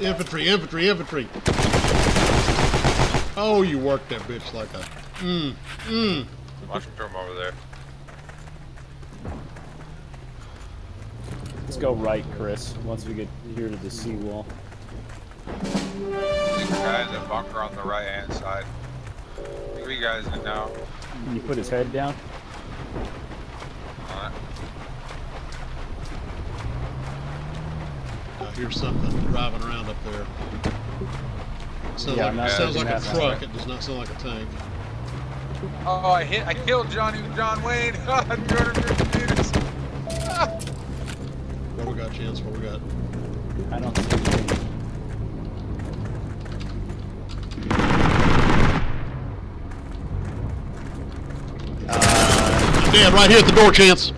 Infantry, infantry, infantry. Oh, you worked that bitch like a. Mmm, mmm. Mushroom over there. Let's go right, Chris, once we get here to the seawall. There's a guy in the bunker on the right hand side. Three guys in now. Can you put his head down? On it. I hear something driving around up there. Sounds Yeah, like, not sounds like a truck. now. It does not sound like a tank. Oh, I hit. I killed Johnny with John Wayne. 250 meters. What we got, Chance? What we got? I don't see anything. I'm dead right here at the door, Chance.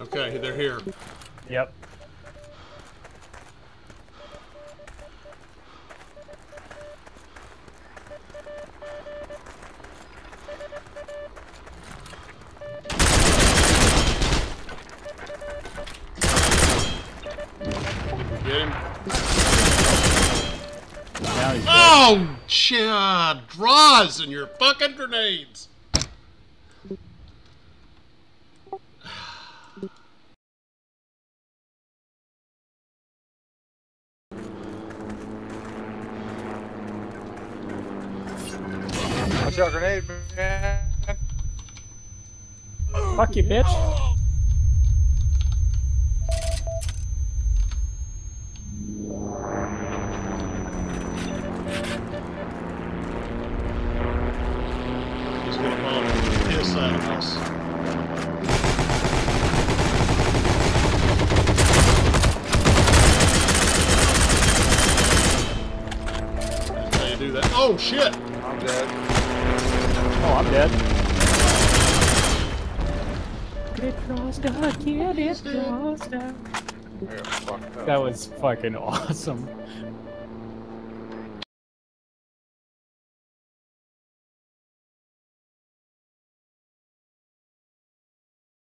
Okay, they're here. Yep. Get him. Now he's dead. Oh, shit! draws and your fucking grenades. Watch grenade, man. Fuck you, bitch. He's gonna bomb his side of us. That's how you do that. Oh shit! I'm dead. Oh, I'm dead. It kid, it draws down. Yeah, fucked up. That was fucking awesome.